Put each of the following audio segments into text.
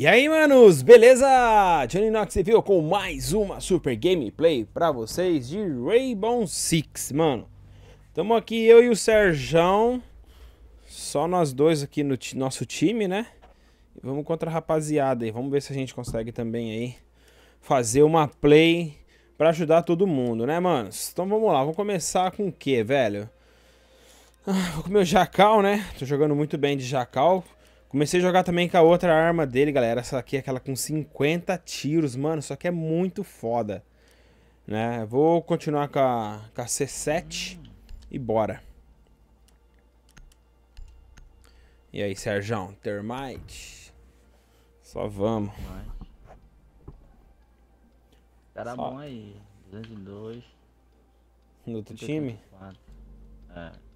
E aí, manos, beleza? Johnny Knox viu com mais uma super gameplay pra vocês de Rainbow Six, mano. Tamo aqui, eu e o Serjão, só nós dois aqui no nosso time, né? E vamos contra a rapaziada aí, vamos ver se a gente consegue também aí fazer uma play pra ajudar todo mundo, né, manos? Então vamos lá, vamos começar com o que, velho? Ah, vou comer o Jacal, né? Tô jogando muito bem de Jacal. Comecei a jogar também com a outra arma dele, galera. Essa aqui é aquela com 50 tiros, mano. Só que é muito foda. Né? Vou continuar com a, com a C7 e bora. E aí, Serjão? Termite? Só vamos. Cara Só. bom aí. 202. No outro time? É.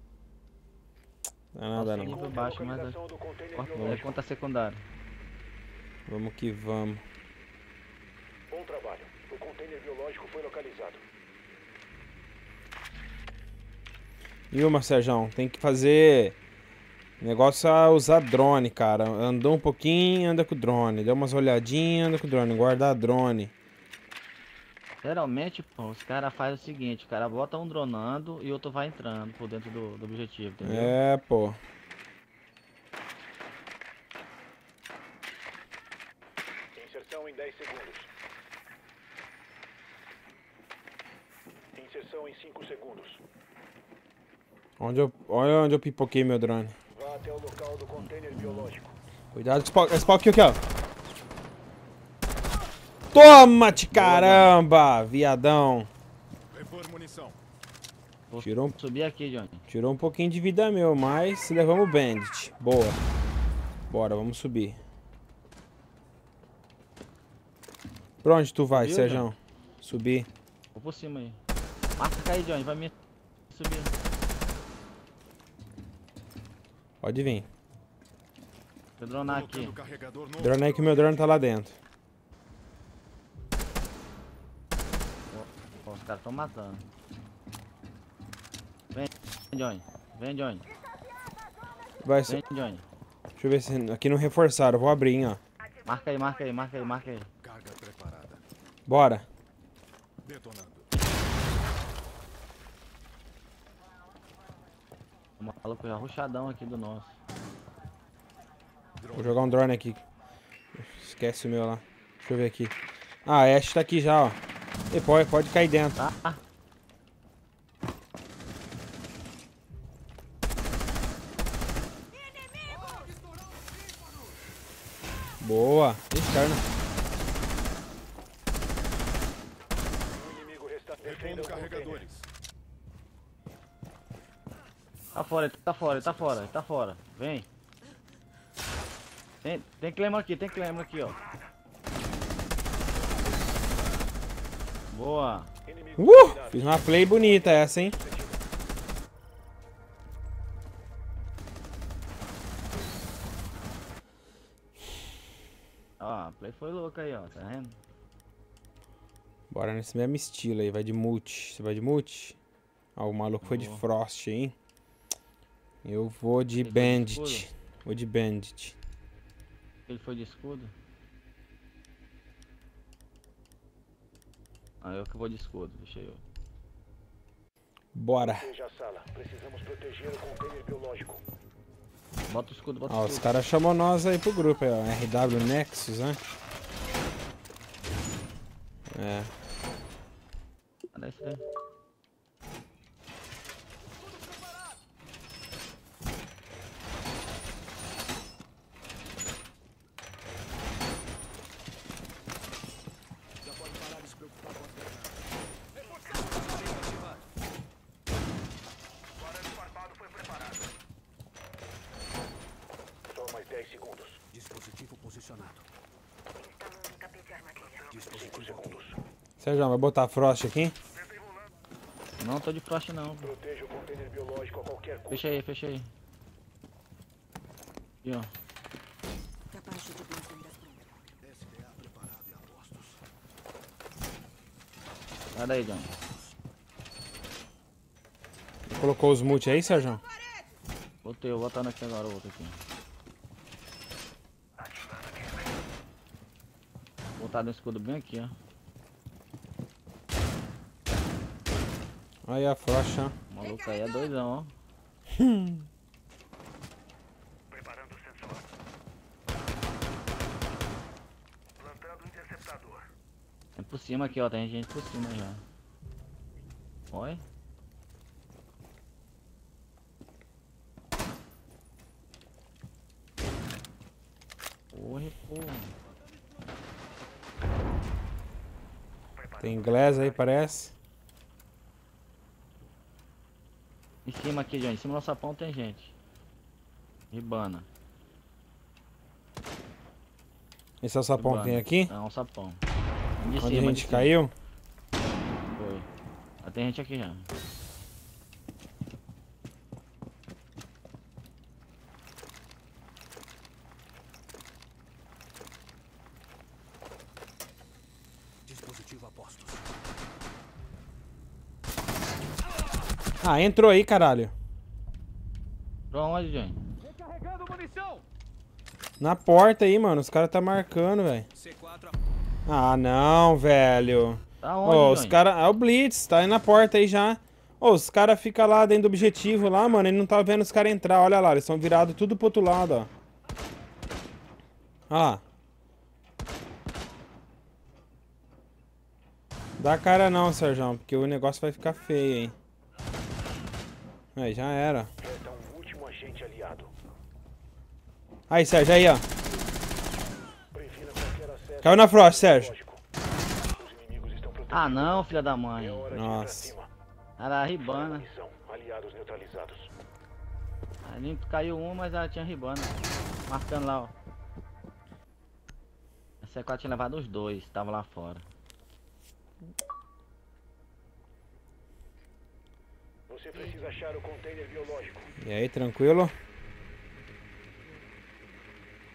Não é nada não. Nível baixo, mas é conta secundário. Vamos que vamos. Bom trabalho. O container biológico foi localizado. E uma, Sérgio, tem que fazer negócio a usar drone, cara. Andou um pouquinho, anda com o drone. Deu umas olhadinhas, anda com o drone. Guardar drone. Geralmente, pô, os caras fazem o seguinte, o cara bota um dronando e outro vai entrando por dentro do, do objetivo, entendeu? É, pô. Inserção em 10 segundos. Inserção em 5 segundos. Onde eu, olha onde eu pipoquei meu drone. Vá até o local do container biológico. Cuidado com esse aqui, aqui, ó. Toma-te, caramba, viadão. Tirou, subir aqui, Johnny. Tirou um pouquinho de vida meu, mas levamos o bandit. Boa. Bora, vamos subir. Pra onde tu vai, Sérgio? Subir. Vou por cima aí. Marca cair, Johnny. Vai me subir. Pode vir. Vou dronar aqui. Drone aí que o meu drone tá lá dentro. Caras estão matando. Vem, Johnny. Vem, Johnny. Vai, Vem, Johnny. Deixa eu ver se aqui não reforçaram. Vou abrir, hein, ó. Marca aí, marca aí, marca aí, marca aí. Carga preparada. Bora. Detonando. O maluco já ruxadão aqui do nosso. Vou jogar um drone aqui. Esquece o meu lá. Deixa eu ver aqui. Ah, a Ash tá aqui já, ó. E pode, pode cair dentro. Ah. Boa. Externa. Tá fora, tá fora, tá fora, tá fora. Vem. Tem, tem claim aqui, tem claim aqui, ó. Boa. Uh! Fiz uma play bonita essa, hein? Ó, a play foi louca aí, ó, tá vendo? Bora nesse mesmo estilo aí, vai de multi. Você vai de multi? Ó, o maluco foi de Frost, hein? Eu vou de Ele Bandit. Vou de Bandit. Ele foi de escudo? Ah, eu que vou de escudo, deixa eu. Bora. Bota o escudo, bota o escudo. Os caras chamam nós aí pro grupo aí, ó. RW Nexus, né? É. Olha isso aí. Sérgio, vai botar Frost aqui? Não tô de Frost não. Proteja o container biológico a qualquer custo. Fecha aí, fecha aí. Aqui, ó. Sai daí, John. Colocou os multi aí, Sérgio? Botei, eu vou botar aqui agora o outro aqui. Plantado um escudo bem aqui, ó. Aí a frocha. O maluco aí é doidão, ó. Preparando o sensor. Plantando o interceptador. É por cima aqui, ó. Tem gente por cima já. Oi? Corre, porra. Tem inglês aí, parece. Em cima aqui, John. Em cima do sapão tem gente. Ribana. Esse é o sapão que tem aqui? Não, um sapão. Onde De a cima, de gente caiu? Foi. Ah, tem gente aqui já. Dispositivo a postos. Ah, entrou aí, caralho. Pra onde, John? Recarregando munição! Na porta aí, mano. Os caras tá marcando, velho. C4 Ah, não, velho. Tá onde, os John? caras. Ah, o Blitz, tá aí na porta aí já. Ô, os caras ficam lá dentro do objetivo lá, mano. Ele não tá vendo os caras entrar. Olha lá, eles estão virados tudo pro outro lado, ó. Olha lá. Dá cara não, Sérgio, porque o negócio vai ficar feio, hein. Aí, já era. Aliado. Aí, Sérgio, aí, ó. Caiu na frost, Sérgio. Ah, não, filha da mãe. É Nossa. Era a ribana. Aliados neutralizados. Ali caiu um, mas ela tinha ribana. Marcando lá, ó. A C4 tinha levado os dois, tava lá fora. Você precisa achar o container biológico. E aí, tranquilo?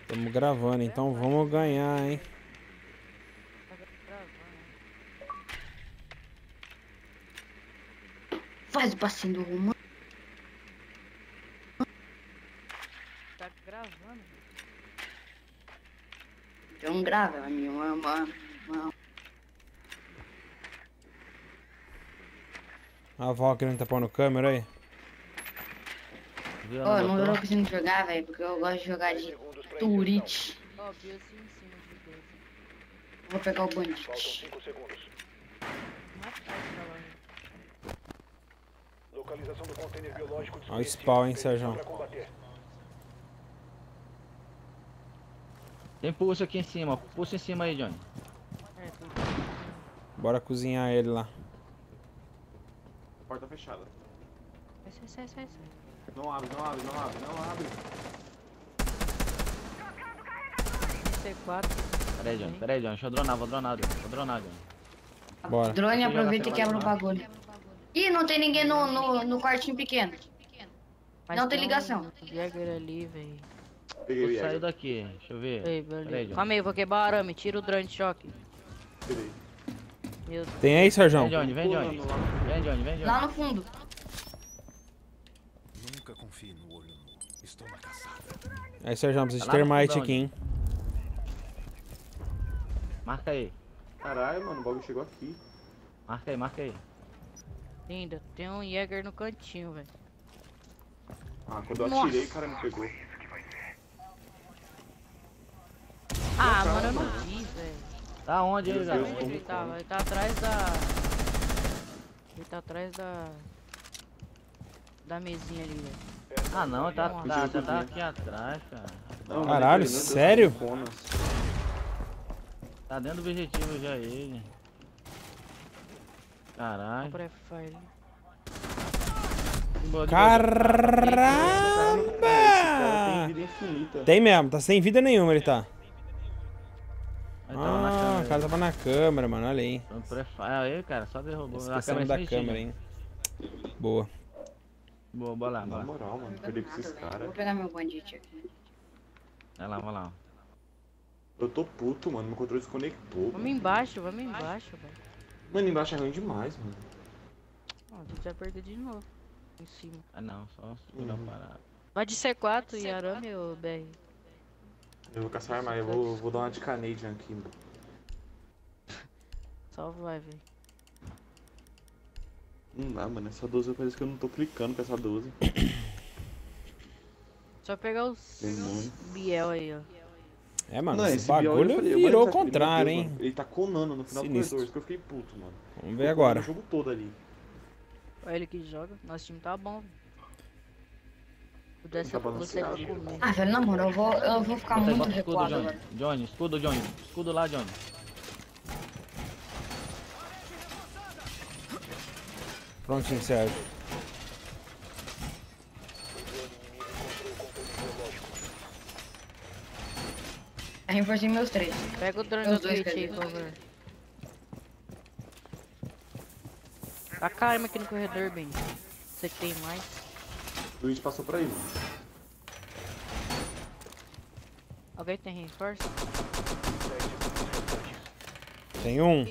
Estamos gravando, então vamos ganhar, hein? Faz o passinho do rumo. Tá gravando. Então grava, meu mamãe. A avó querendo tá pondo câmera aí. Ô, eu não tô conseguindo jogar, velho, porque eu gosto de jogar de Turite. Ó, Bill assim em cima de dois. Vou pegar o bandit. 5 segundos. Matar pra lá. Localização do container biológico Olha o spawn, hein, Sérgio? Tem pulso aqui em cima, ó. pulso em cima aí, Johnny. Bora cozinhar ele lá. Porta fechada. Sai, sai, sai, sai, sai. Não abre, não abre, não abre, não abre. C4. Pera aí, Johnny, pera aí, Johnny. Deixa eu dronar, vou dronar, Johnny. Vou dronar, Johnny. Bora. Drone aproveita e a quebra o bagulho. Ih, não tem ninguém no, no, no quartinho pequeno. Mas Não tem ligação. Um Jäger ali, velho. Peguei o Jäger. daqui, deixa eu ver. Ei, Pera aí, beleza. Johnny. Calma aí, vou quebrar o arame. Tira o drone de choque. Tirei. Meu Deus. Tem aí, Sérgio? Vem, Johnny, vem, Johnny. Pulando lá. Vem, Johnny, vem, Johnny. Lá no fundo. Nunca confie no olho nu. Estou na caçada. Aí, Sérgio, precisa de termite aqui, hein? Marca aí. Caralho, mano, o bagulho chegou aqui. Marca aí, marca aí. Linda, tem um Jäger no cantinho, velho. Ah, quando eu Nossa. atirei, o cara me pegou. Ah, mano, eu não. Tá onde galera? Deus, Onde ele tava? Ele tá atrás da... Ele tá atrás da... Da mesinha ali, velho. Ah, não, tá, Nossa. tá, tá, tá aqui atrás, cara. Caralho, ele, Deus, sério? Conas. Tá dentro do objetivo já ele. Caralho. Caramba! tem vida infinita. Tem mesmo, tá sem vida nenhuma ele tá. Cara tava na câmera, mano, olha aí. pré-fire. Aí, cara, só derrubou. Câmera da mexer, câmera, hein. Boa. Boa, boa lá, Na boa lá. moral, mano, perdi com esses Vou caras. pegar meu bandit aqui. Vai lá, vai lá. Eu tô puto, mano, meu controle desconectou. Vamos embaixo, vamos embaixo, velho. Mano, embaixo é ruim demais, mano. Ó, a gente vai perder de novo. Em cima. Ah, não, só segurar Uhum. a parada. Vai de C4 e arame, ô BR. Eu vou caçar arma, eu vou, vou dar uma de Canadian aqui, mano. Só vai, velho. Não dá, mano. Essa 12 parece que eu não tô clicando com essa 12. Só pegar os Demônio. Biel aí, ó. É, mano, Não, esse esse bagulho falei, virou o contrário, Deus, hein? mano, Ele tá conando no final Sinistro. do corredor, isso que eu fiquei puto, mano. Vamos ver Ficou agora. O jogo todo ali. Olha ele que joga. Nosso time tá bom. Pudesse Tá você. Ah, velho, na moral, eu vou, eu vou ficar muito bota o escudo, recuado Johnny. Johnny, escudo, Johnny. Escudo lá, Johnny. Prontinho, Sérgio. Eu reforcei meus três. Pega o drone do dois, Twitch aí, por favor. A arma aqui no corredor, bem. Você que tem mais. O Luiz passou aí, mano. Alguém tem reforço? Tem um.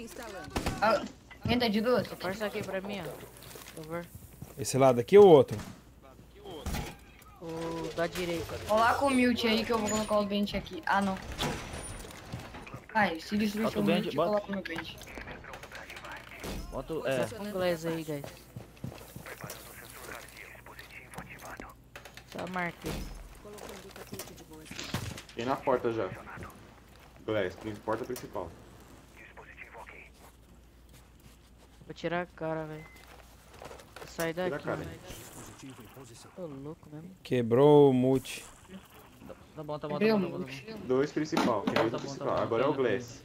Ah, quem tá de duas? Reforça aqui pra mim, ó. Por favor. Esse lado aqui ou outro? O da direita. Olá com o mute aí que eu vou colocar o bench aqui. Ah, não. Ai, se destruir seu mute, bota. coloca o meu bench. Bota o. É. Um inglês aí, guys. Só marquei. Tem na porta já. Glass, porta principal. Vou tirar a cara, velho. A daqui, cara. Tô louco mesmo. Quebrou o mute. Tá bom, tá bom, tá bom, tá. Tá. Dois principal, Tá bom, tá principal. bom. Agora é o Glass.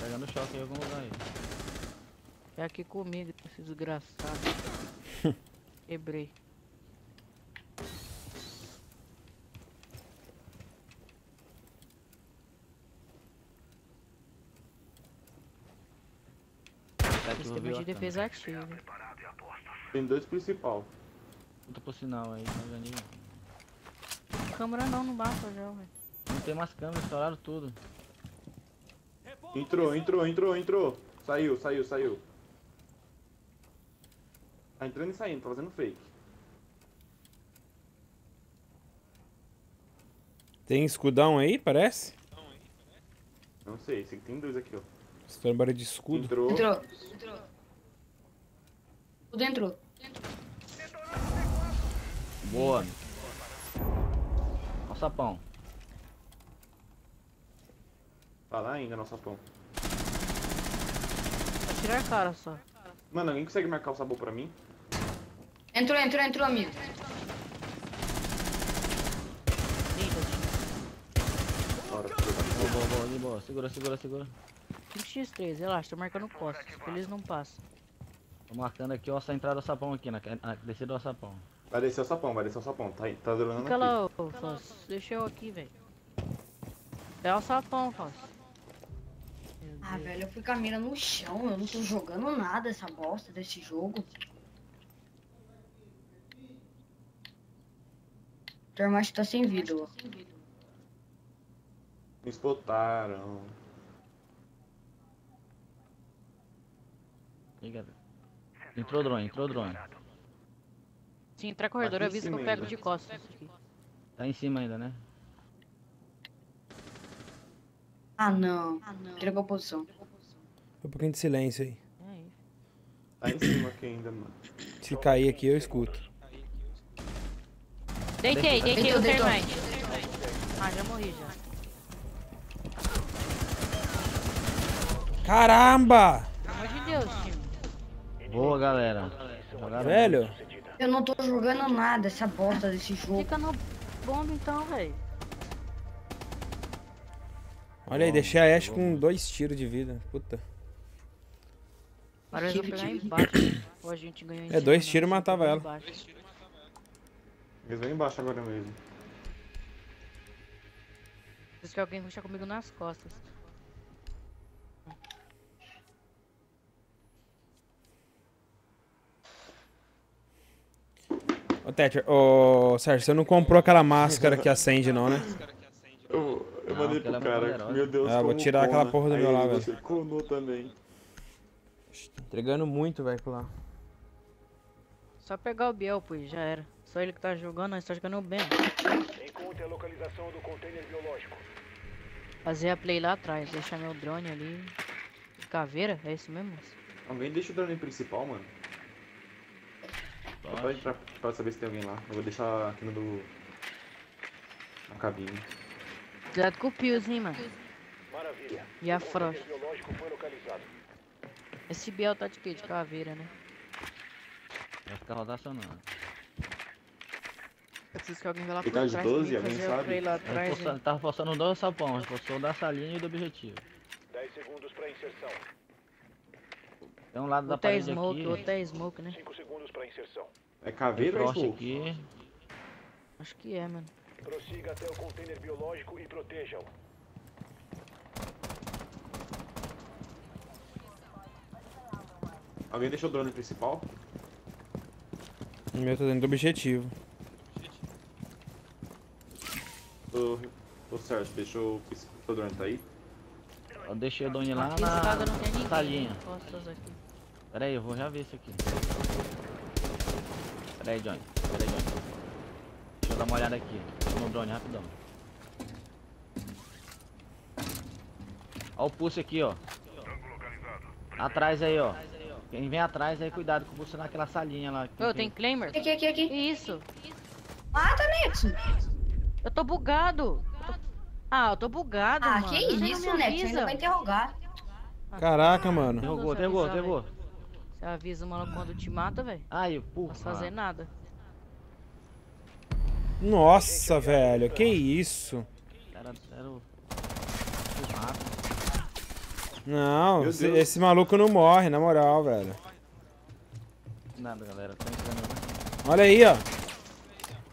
Pegando choque em algum lugar aí. É aqui comigo, esse desgraçado. Quebrei. Sistema de defesa ativo. Tem dois principal. Puta por sinal aí, não ganhei. Câmera não, não basta já, velho. Não tem mais câmera, estouraram tudo. Entrou, entrou, entrou, entrou. Saiu, saiu, saiu. Tá entrando e saindo, tá fazendo fake. Tem escudão aí, parece? Não sei, sei que tem dois aqui, ó. Estourando barulho de escudo. Entrou. Entrou. Tudo entrou. Boa. O sapão. Tá lá ainda, nosso sapão. Só tirar a cara só. Mano, alguém consegue marcar o sabor pra mim? Entrou, entrou, entrou, amigo. 30, Bora, Boa, boa, boa, boa. Segura, segura, segura. 5x3, relaxa, tô marcando costas. Eles não passam. Tô marcando aqui, ó, essa entrada do sapão aqui, na, na descida do sapão. Vai descer o sapão, vai descer o sapão. Tá, tá durando Fica aqui. lá, ô Fausto. Deixa eu aqui, velho. É o sapão, Fausto. Ah, velho, eu fui com a mira no chão. Eu não tô jogando nada essa bosta desse jogo. Termite tá sem vida, ó. Me spotaram. Entrou drone, entrou drone. Sim, entrar corredor, em avisa que eu pego ainda. de costas. Aqui. Tá em cima ainda, né? Ah, não. Entregou a posição. Um pouquinho de silêncio aí. É. Tá em cima aqui ainda, mano. Se cair aqui, eu escuto. Deitei, deitei o termite. Ah, já morri já. Caramba! Pelo amor de Deus. Boa, galera. Jogaram Velho, Eu não tô jogando nada essa bosta desse jogo. Fica no bomba então, velho. olha aí, deixei a Ash com dois tiros de vida. Puta. Vão pegar embaixo. Ou a gente ganhou em É, cima, dois tiros matava ela. embaixo. Eles vão embaixo agora mesmo. Preciso que alguém ruxa comigo nas costas. Thatcher, ô, Sérgio, você não comprou aquela máscara que acende, não, né? Eu, eu Não, mandei pro é cara, poderosa. meu Deus, Ah, vou tirar aquela porra do Aí meu lá, velho. Você conou também. Entregando muito, velho, lá. Só pegar o Biel, pô, já era. Só ele que tá jogando, nós tá jogando bem. Encontre a localização do container biológico. Fazer a play lá atrás, deixar meu drone ali. Caveira? É isso mesmo? moço? Alguém deixa o drone principal, mano. Só pra, pra, pra saber se tem alguém lá. Eu vou deixar aqui no do. Na cabine. Cuidado com o Pius, hein, mano. Maravilha. E a O Frost. Esse Biel tá de quê? De caveira, né? Vai ficar rotacionando. Eu preciso que alguém vá lá Ele por tá de trás 12, pra mim alguém sabe? lá Ele atrás. força- hein? tava forçando dois sapões, forçou da salinha e do objetivo. 10 segundos para inserção. Tem um lado da Outro é parede smoke, aqui. outro é smoke, né? 5 segundos para inserção. É caveira ou é aqui. Acho que é, mano. Prossiga até o container biológico e proteja-o. Alguém deixou o drone principal? O meu tá dentro do objetivo. Ô, ô Sérgio, deixou o drone, tá aí? Eu deixei o Doni lá na, escada não tem na ninguém. salinha. né? Pera aí, eu vou já ver isso aqui. Pera aí, Johnny. Pera aí, Johnny. Deixa eu dar uma olhada aqui. No drone, rapidão. Ó o pulse aqui, ó. Atrás aí, ó. Quem vem atrás aí, cuidado com o pulse naquela salinha lá. Ô, tem Claimer? Aqui, aqui, Que aqui. isso? Mata, Nexo. Eu tô bugado. Ah, eu tô bugado, Ah, mano. que Você não isso, Nexo. Ainda avisa? vai interrogar. Caraca, mano. Derrubou, você derrubou, derrubou. Você avisa o maluco quando te mata, velho. Aí, Não porra. posso fazer nada. Nossa, velho. Que isso? Era, era o... Não, esse, esse maluco não morre, na moral, velho. Nada, galera. Tô entrando. Olha aí, ó.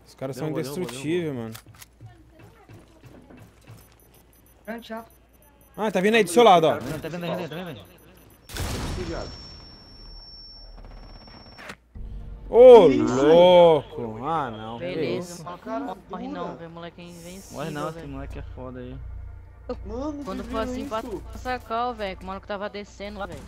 Os caras são indestrutíveis, mano. Ah, tá vindo aí do seu lado, ó. Tá vendo, tá vendo, tá vendo, tá vendo? Obrigado. Ô, louco. Ah, não. que Beleza, morre não, velho. O moleque é invencível, Morre não, esse moleque é foda aí. Mano, Quando viram assim, pra isso? sacar, velho, que o maluco tava descendo lá, velho.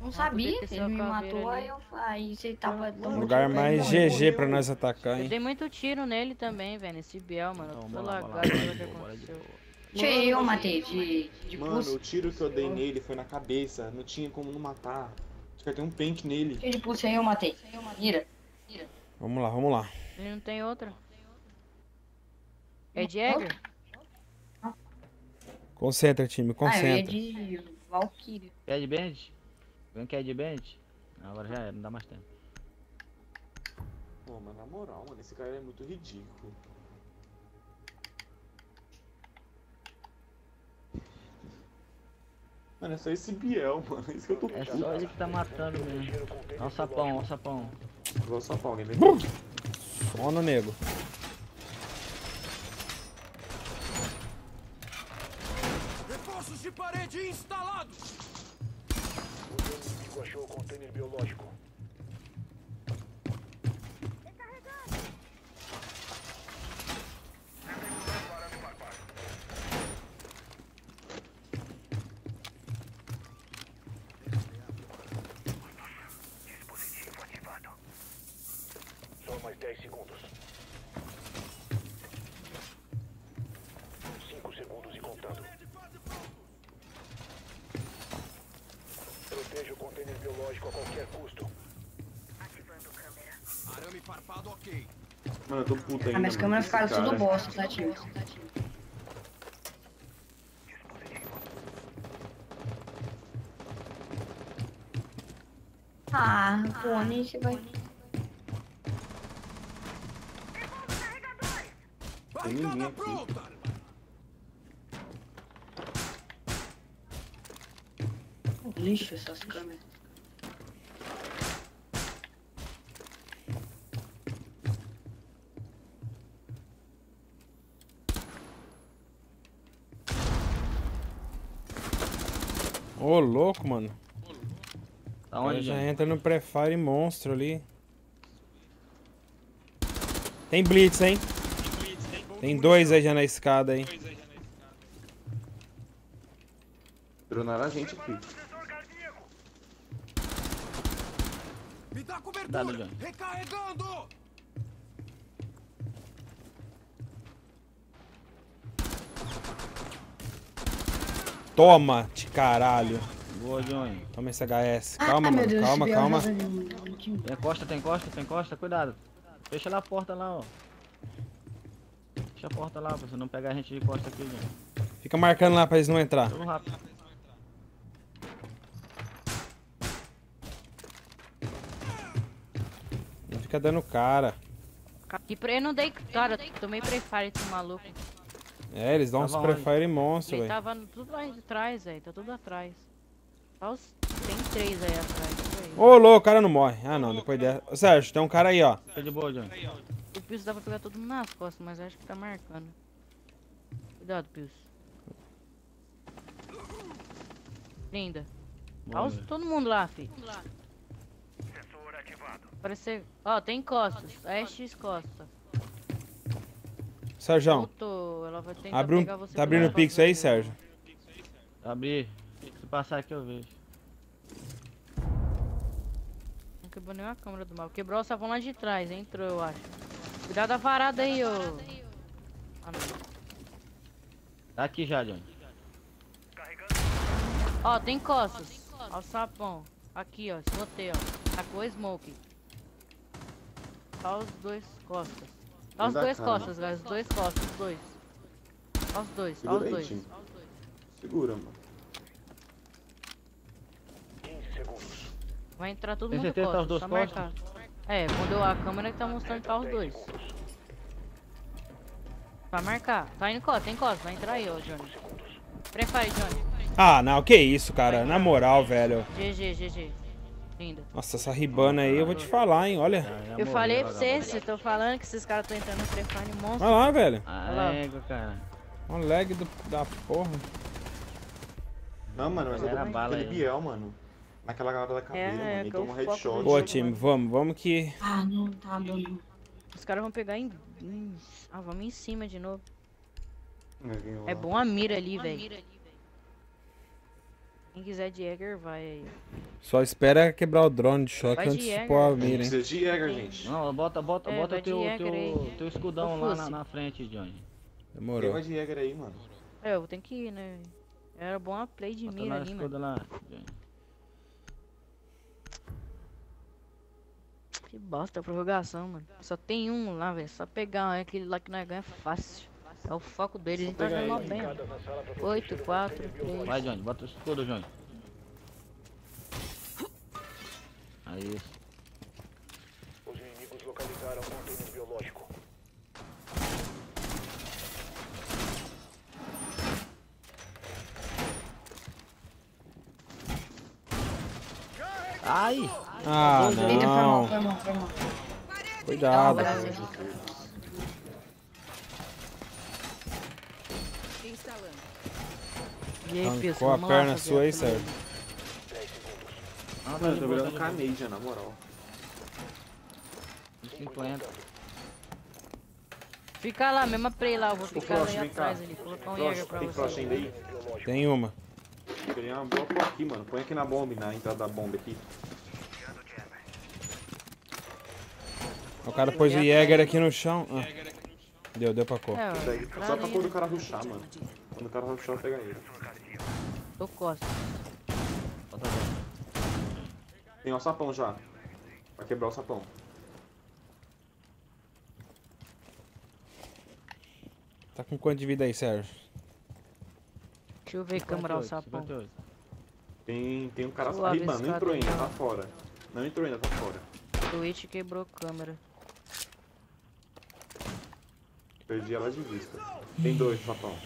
Não sabia. ter Ele me matou, aí eu aí você tava. dando Lugar mais. GG pra nós atacar, Eu hein. dei muito tiro nele também, velho, nesse Biel, mano. Então, Eu tô lagado, o que aconteceu. Deixa eu matei de, de Mano, o tiro que eu dei nele foi na cabeça. Não tinha como não matar. Acho que tem um pente nele. De pulso aí eu matei. Mira. Vamos lá, vamos lá. Ele não tem outra. É Jagger? Concentra, time, Ah, eu ia concentra. de Valkyria. Quer de band? Alguém quer de band? Agora já era, não dá mais tempo. Pô, mas na moral, mano, esse cara é muito ridículo. Mano, é só esse Biel, mano. É isso que eu tô É só ele que tá matando mesmo. Proteger o container Ó o sapão, ó o sapão. Alguém vem. Sono, nego. Reforços de parede instalados! O inimigo achou o container biológico. Só mais 10 segundos. 5 segundos e contando. Proteja o container biológico a qualquer custo. Arame farpado ok. Mano, eu tô puto ainda. Ah, minhas câmeras ficaram tudo bosta, tá, tio? Ah, Tony, você vai. Tem ninguém aqui. Lixo essas câmeras. Ô, louco, mano. Tá onde, já gente? entra no pré-fire monstro ali. Tem blitz, hein? Tem dois aí já na escada, hein? Dronaram a gente aqui. Me dá cobertura! Dado. Recarregando! Toma, de caralho. Boa, Johnny. Toma esse HS. Calma, Ai, meu mano. Deus, Calma, calma. Tem costa, tem costa, tem costa, cuidado. Fecha lá a porta lá, ó. Fecha a porta lá, pra você não pegar a gente de costa aqui, Johnny. Fica marcando lá pra eles não entrar. Tudo rápido. Não fica dando cara. Que pre... Eu não dei. Cara, tomei prefire desse maluco. É, eles dão uns onde? prefire monstro, Ele velho. tava tudo lá de trás, velho. Tá tudo atrás. Só os... Tem três aí atrás. Ô, louco, o cara não morre. Ah, não, depois dessa. Ô, Sérgio, tem um cara aí, ó. Fica de boa, Johnny. O Pius dá pra pegar todo mundo nas costas, mas acho que tá marcando. Cuidado, Pius. Linda. Olha os- todo mundo lá, fi. Sensor ativado. Parece. Ó, tem costas. X costa. Sérgio, Voltou. Ela vai tentar abre um, pegar você tá abrindo o pix aí. Sérgio? Abri. Se passar aqui eu vejo. Não quebrou nenhuma câmera do mal. Quebrou o sapão lá de trás, entrou, eu acho. Cuidado da varada aí, ô. Ah, não. Tá aqui já, Johnny. Ó, tem costas. Ó o sapão. Aqui, ó. Esgotei, ó. Tacou o smoke. Ó os dois costas. Ó os dois costas, guys. Os dois costas, os dois. Ó os dois, Segura os dois. Segura, mano. 15 segundos. Vai entrar todo Tem mundo certeza que tá os costas, dois costas? É, quando eu, a câmera que tá mostrando tá os dois. Vai marcar. Tá indo costa, tem costa. Vai entrar aí, ó, Johnny. Prefere, Johnny. Ah, não, que isso, cara. Na moral, velho. GG, GG. Linda. Nossa, essa ribana aí eu vou te falar, hein, olha. Já- já Eu morreu, falei pra vagabundo. vocês, eu tô falando que esses caras estão entrando no prefire monstro. Olha lá, velho. Ah, égua, cara. Olha o lag do, da porra. Não, mano, mas eu Era tô bala aí. Biel, mano. Naquela galera da cadeira, É, mano. é eu toma um headshot. Boa, time, mano. vamos, vamos que. Ah, não tá dando. Os caras vão pegar em, Ah, vamos em cima de novo. É bom a mira ali, velho. Quem quiser de Jäger, vai aí. Só espera quebrar o drone de choque Vai antes de pôr a mira, hein. precisa de Jäger, gente. Não, bota, bota, É, bota teu, Jäger teu, aí. teu escudão lá na, na frente, Johnny. Quem Demorou. vai de Jäger aí, mano? É, eu vou ter que ir, né? Era bom a play de Bota mira ali, mano. lá, Johnny. Que bosta, a prorrogação, mano. Só tem um lá, velho. Só pegar aquele lá que nós ganha fácil. É o foco deles, então já mal bem. Cada na sala pra 8, 4, 3. Vai, Johnny, bota o escudo, Johnny. Aí. Os inimigos localizaram o container biológico. Ai! Ah, não. Cuidado. E aí, a lá perna sua aí. Sérgio. Tá Mano, eu tô virando tá. Canadian, na moral. 50. Fica lá, mesma play lá, eu vou ficar Frost, cá. atrás ali, colocar um Jäger pra tem Frost você. ainda aí? Tem uma. Queria uma boa por aqui, mano. Põe aqui na bomba, na entrada da bomba aqui. O cara pôs o Jäger aqui no chão. Ah. Deu, deu pra cor. É, ó, Só pra quando o né? cara rushar, mano. Quando o cara rushar, pega ele. Tô costa. Johnny. Tem o sapão já. Vai quebrar o sapão. Tá com quanto de vida aí, Sérgio? Deixa eu ver câmera o 58, sapão. 58. Tem, tem um cara aí, mano. Não entrou ainda, tá fora. Não entrou ainda, tá fora. Twitch quebrou câmera. Perdi ela de vista. Tem dois sapão.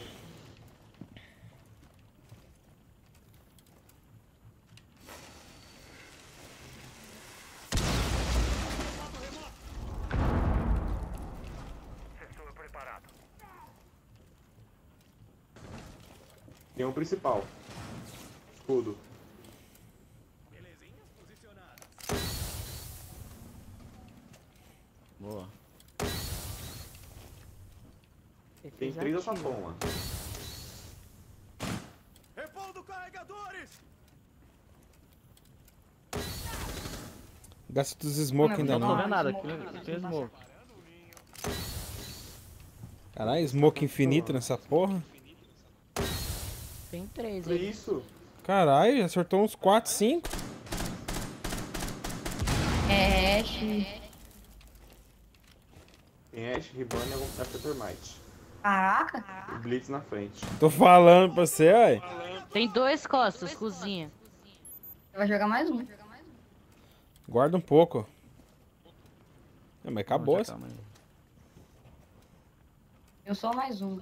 Tem um principal. Escudo. Boa. Tem três sapão, mano. Repondo carregadores! Gasta dos smoke ainda Não tô não. vendo nada, smoke, aqui tem smoke. smoke. Caralho, smoke infinito nessa porra. Tem três Que aí. isso? Caralho, acertou uns 4, 5. É, Ash. Tem Ash, Ribbon e algum Aftermite. Caraca. E Blitz na frente. Tô falando pra você, olha. Tem dois costas, cozinha. Você vai jogar mais um. Guarda um pouco. É, mas acabou. Mas- Eu só mais um.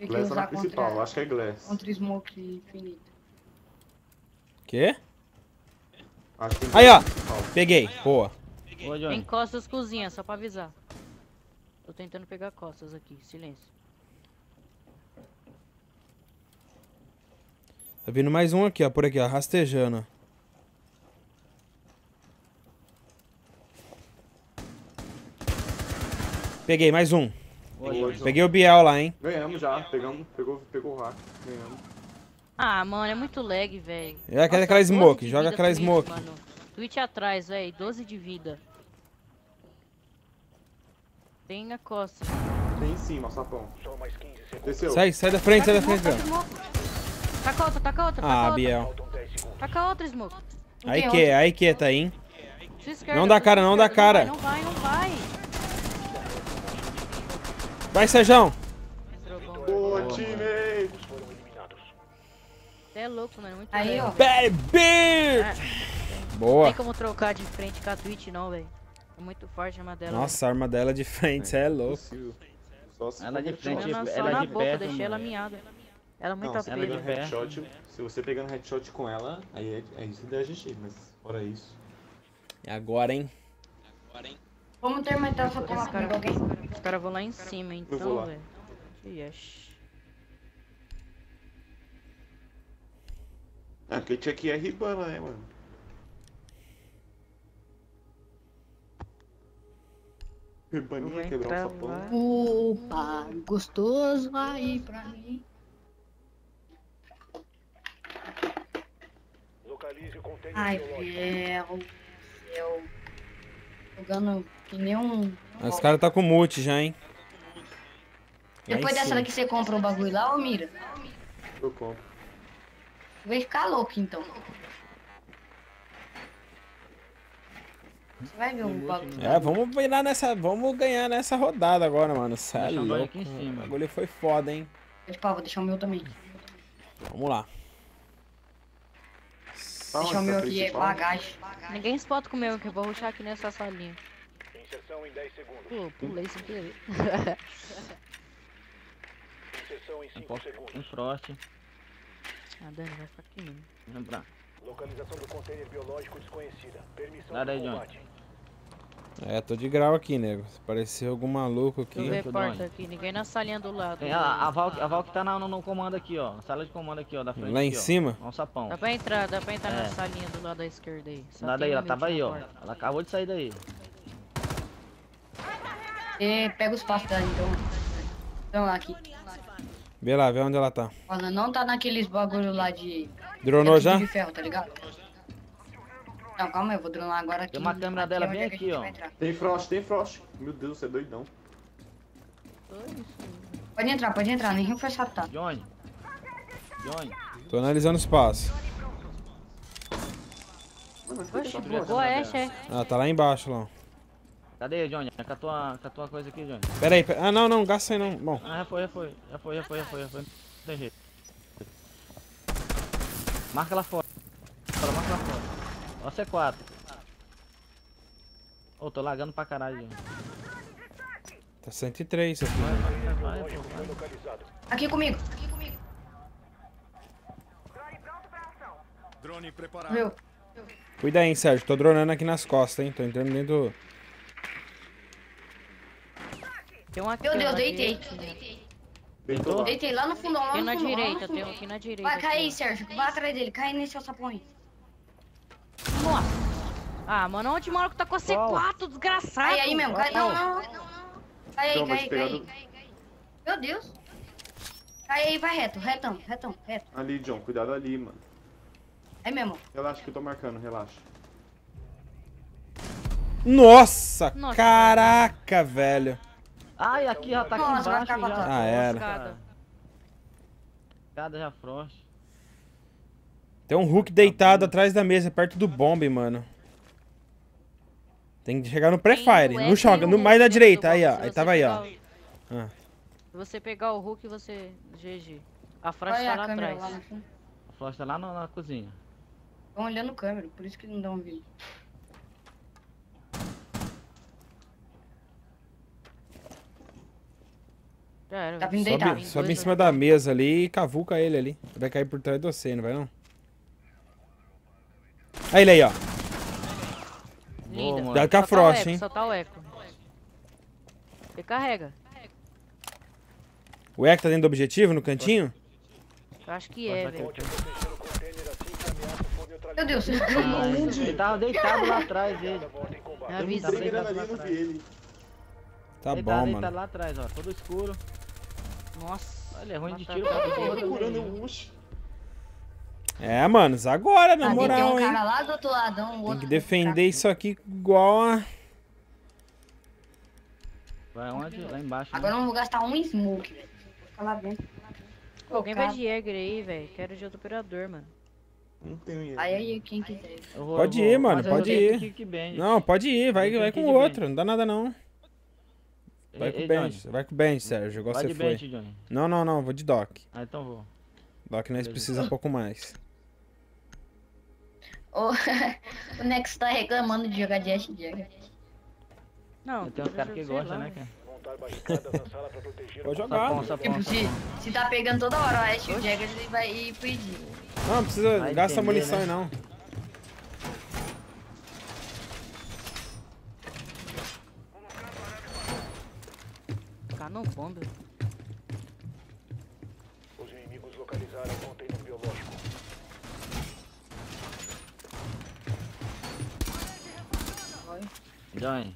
Tem que Glass é na principal, contra, acho que é Glass. contra Smoke infinito. Quê? Acho que Aí, ó. Glass na principal. Peguei. Boa. Boa, Tem costas, cozinha, só pra avisar. Tô tentando pegar costas aqui, silêncio. Tá vindo mais um aqui, ó. Por aqui, ó. Rastejando. Peguei mais um. Boa. Peguei o Biel lá, hein. Ganhamos já, pegamos, pegou, pegou o hack, ganhamos. Ah, mano, é muito lag, velho. Joga aquela, aquela 12 smoke, joga aquela Twitch, smoke. Mano. Twitch atrás, velho, 12 de vida. Tem na costa. Tem em cima, sapão. Só mais 15 segundos. Desceu. Sai, sai da frente, sai da frente, smoke. Taca outra, taca outra, taca Ah, outra. Biel. Faltam 10 segundos. Taca outra, smoke. Aí que, aí que tá aí, hein. Não dá cara, não dá cara. Não vai, não vai, não Vai, Sejão. Boa, time! Foram eliminados. Você é louco, mano, muito Aí, lag. ó. Beard. Não Boa. tem como trocar de frente com a Twitch, não, velho. É muito forte a arma dela. Nossa, a arma dela de frente, cê é louco. Se Ela de frente, não, ela só na de boca, perto, deixei ela miada. Ela é muito Não, ela pegando de pé. headshot, se você pegando headshot com ela, aí é, é isso que dá GG, mas fora isso. E agora, hein. Vamos terminar essa porra caras com alguém. os cara vão lá em cima, então, velho. Yes. Ah, porque tinha que ir ribana, né, mano? Ribaninha, Vai quebrar um sapão. Opa, gostoso aí pra mim. Localize o container Ai. Fel. Fel. Jogando que nem um. Os caras tá com mute já, hein. Depois dessa daqui você compra o bagulho lá, ô Mira? Eu compro. Vai ficar louco então. Você vai ver o bagulho. É, vamos virar nessa. Vamos ganhar nessa rodada agora, mano. É Deixa o bagulho foi foda, hein. Tipo, ah, vou deixar o meu também. Vamos lá. Deixar o meu aqui é bagagem. Ninguém spota com o meu, que eu vou ruxar aqui nessa salinha. Inserção em 10 segundos. Pô, pulei sem querer. Inserção em 5 Tem segundos. Frost. Ah, Dani, vai ficar aqui mesmo. Lembrar. Localização do container biológico desconhecida. Permissão Nada de combate. É, tô de grau aqui, nego. Se parecer algum maluco Deixa eu aqui. ver Aqui, porta aqui, ninguém na salinha do lado. Tem a, a Val, a Val que tá na- no, no comando aqui, ó. Na sala de comando aqui, ó. Da frente Lá em aqui, ó. cima? Ó, um sapão. Dá pra entrar, dá pra entrar na É. salinha do lado da esquerda aí. Só Nada aí, um ela tava aí, na ó. porta. Ela acabou de sair daí. Você pega os passos dela então. Então lá aqui. Vê lá, vê onde ela tá. Ela não tá naqueles bagulho lá de. Dronou é já? De ferro, tá ligado? Não, calma aí, eu vou dronar agora aqui. Tem uma câmera dela é bem é aqui, ó. Tem Frost, tem Frost. Meu Deus, você é doidão. Pode entrar, pode entrar, nem foi tá. Johnny. Johnny. Tô analisando o espaço. Oxe, tá bugou a Ashe, é? Ah, tá lá embaixo, lá. Cadê, Johnny? Com a tua, com a tua coisa aqui, Johnny. Pera aí, pera... Ah, não, não, gasta aí não. Bom, Ah, já foi, já foi. Já foi, já foi, já foi, já foi. Não tem jeito. Marca lá fora. Fora, marca lá fora. Ó, C4. Ô, tô lagando pra caralho, Johnny. tá 103 isso aqui. Vai, vai. Foi localizado. Aqui comigo, aqui comigo. Drone preparado. Viu? Cuida aí, Sérgio. Tô dronando aqui nas costas, hein. Tô entrando dentro do... Tem um aqui, Meu Deus, na deitei. direita. Deitou lá. Deitei lá no fundão, lá Aqui no na fundão. no direita, tem um aqui na direita. Vai cair, ó. Sérgio. Vai atrás dele. Cai nesse sapão aí. Nossa. Ah, mano, onde mora que tá com a C4, desgraçado? Cai aí mesmo. Cai, não, não. Cai aí, cai aí, cai aí. cai aí. Meu Deus. Cai aí, vai reto. Retão, retão, reto. Ali, John, cuidado ali, mano. Aí mesmo. Relaxa que eu tô marcando, relaxa. Nossa, Nossa. caraca, velho. Ai, aqui, ó, tá aqui Nossa, embaixo já. Ah, era. Escada. escada já frost. Tem um Hulk deitado atrás da mesa, perto do bombe, mano. Tem que chegar no pré-fire. No o no mais da direita. Aí, ó. Aí tava aí, ó. Ah. Se você pegar o Hulk, você. GG. A tá a lá câmera atrás. lá fundo. A frost tá lá na, na cozinha. Estão olhando câmera, por isso que não dão vídeo. Tá vindo deitado. Sobe, sobe em cima da mesa ali e cavuca ele ali. Vai cair por trás de você, não vai não? Aí ele aí, ó. Linda. Dá com a tá o Frost, eco, hein? Só tá o eco. Você carrega. O Eck tá dentro do objetivo, no cantinho? Eu acho que é, velho. Meu Deus, você jogou Ah, ele tava deitado lá atrás, ele. Avisa. Ele. Tá ele bom, mano. deitado lá atrás, ó. Todo escuro. Nossa. Olha, é ruim de Tá tiro Eu mundo. procurando eu, oxe. É, mano, agora, na Ah, tem moral, um hein? cara lá do outro ladão, o Tem que defender isso aqui igual a... Vai onde? Lá embaixo. né? Agora eu não vou gastar um smoke, velho. Vou ficar lá dentro. Alguém vai de Jäger aí, velho. Quero de outro operador, mano. Não tenho ele. Aí aí, quem quiser. Eu Pode eu ir, mano, eu pode ir. Não, pode ir, vai, tem vai com o outro, não dá nada não. Vai com o bench, vai com o bench, Sérgio, igual Vai você de foi. bench, Johnny. Não, não, não, vou de doc. Ah, então vou. Doc nós Beleza. precisa um pouco mais. Ô, o Nex tá reclamando de jogar de Ash Jagger. Não, Tem uns caras que gostam, né, cara? O jogar. Sapão, sapão, Tipo, se, se tá pegando toda hora o Ash Jagger, ele vai ir pedir. Não, não precisa gastar munição né? aí não. não bomba. Os inimigos localizaram o container biológico. Oi. Johnny.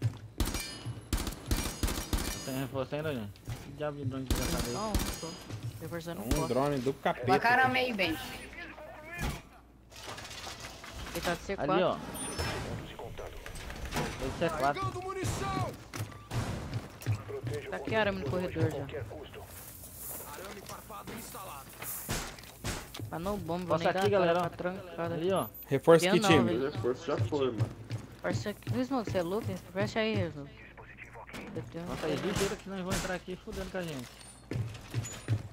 Tem reforço ainda, Johnny? Que diabo de drone que já tá Não, tô reforçando é um forte. drone do é capeta. Bacaram meio bem. Ele tá de C4. Ali, ó. Ele C4. Tá aqui arame no corredor já. custo. Canon bomba, Passa nem aqui, galera, ó. ficar trancado Ali, ó. Reforça Eu que não, time. reforço já foi, mano. Parça aqui. Luiz, mano, você é louco? Fecha aí, Rezo. Nossa, aí ligeiro que nós vamos entrar aqui fudendo com a gente.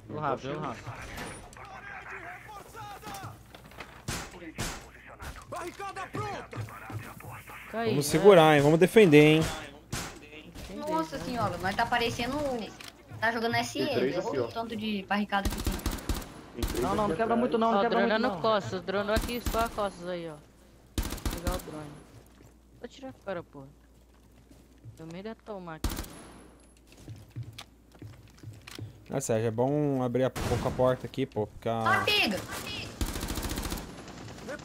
O rápido, o rápido. Cai, Vamos é. segurar, hein? Vamos defender, hein? Nossa senhora, nós tá parecendo. Tá jogando Tem SE. o tanto de barricada que tem. Tem Não, não, não quebra muito não, não quebra muito dronando não. costas, dronou aqui só costas aí, ó. Vou pegar o drone. Vou tirar a cara, porra. Tô meio tomar aqui. Ah, Sérgio, é bom abrir a, pouco a porta aqui, pô. Ah, Ficar... pega!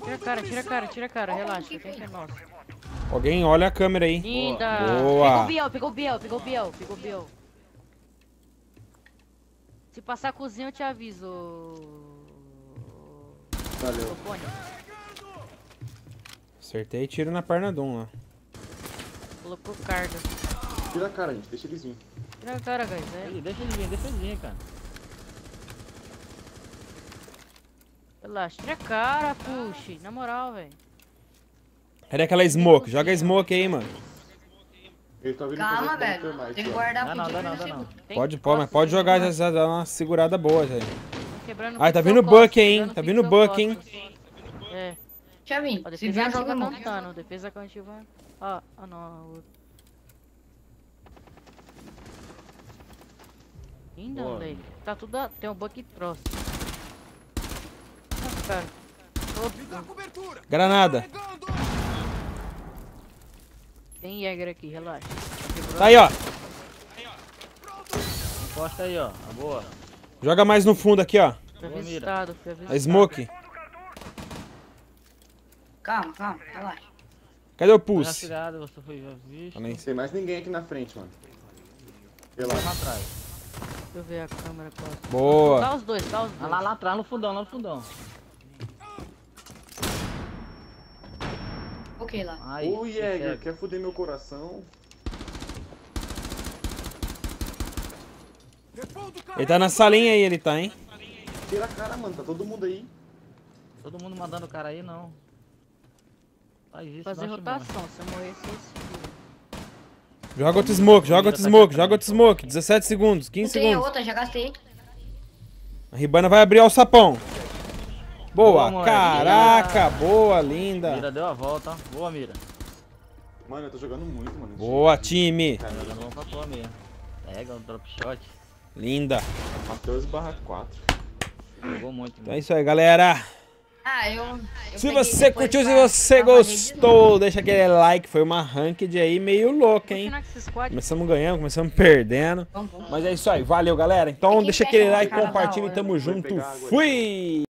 Tira a cara, tira a cara, tira a cara, relaxa, quem que é nosso? Alguém olha a câmera aí. Linda! Boa. Pegou o Biel, pegou o Biel, pegou o Biel, pegou o Biel. Se passar a cozinha eu te aviso. Valeu. Topone. Acertei tiro na perna de um lá. Pro Cardo. Tira a cara, gente. Deixa eles virem. Tira a cara, guys. É. Deixa ele vir, deixa ele vir, cara. Relaxa, tira a cara, puxe. Na moral, velho. Cadê aquela smoke? Joga a smoke aí, mano. Ele tá vindo Calma, velho. mais, Tem que guardar não, não, não. Tem Pode, pode, mas pode jogar, já, já dá uma segurada boa, quebrando Ai, tá vindo costas, Buck, hein? Tá vindo ficção Buck, hein? É. Deixa eu vir. Ó, Se defesa vier, ativa joga não. cantando. Defesa cantiva. Ó, ó, não. ó, outro. Ainda, moleque. Tá tudo. a- Tem um buck troço. Nossa, cara. Ô, Granada. Tem Jäger aqui, relaxa. Tá aí, ó. Encosta aí, ó. A boa. Joga mais no fundo aqui, ó. Fui avistado, fui avistado. A smoke. Calma, calma, relaxa. Cadê o Foi pulse? atirado, você foi visto. Também. Não tem mais ninguém aqui na frente, mano. Relaxa. atrás. Deixa eu ver a câmera. Boa. Tá os dois, tá os Ah, dois. lá, lá atrás, no fundão, lá no fundão. Ok lá. Aí. Ô, Jäger, quer fuder meu coração? Ele tá na salinha aí, ele tá, hein? Tira a cara, mano. Tá todo mundo aí. Todo mundo mandando o cara aí, não. Faz isso, Fazer rotação. Se eu morrer, você. Joga outro smoke, joga outro smoke, joga outro smoke. 17 segundos, 15 Tem a segundos. outra, já gastei. A Ribana vai abrir ó, o sapão. Boa, Boa, moleque. caraca, boa, linda. Mira deu a volta, ó. Boa, Mira. Mano, eu tô jogando muito, mano. Boa, time. Cara, Jogando bom pra tua mesmo. Pega o drop shot. Linda. 14 barra 4. Jogou muito, Então é mano. isso aí, galera. Ah, eu. eu Se você curtiu, se você fazer de gostou, deixa aquele like. Foi uma ranked aí meio louca, hein? Começamos ganhando, começamos perdendo. Mas é isso aí, valeu galera. Então deixa aquele like, compartilha e tamo junto. Fui!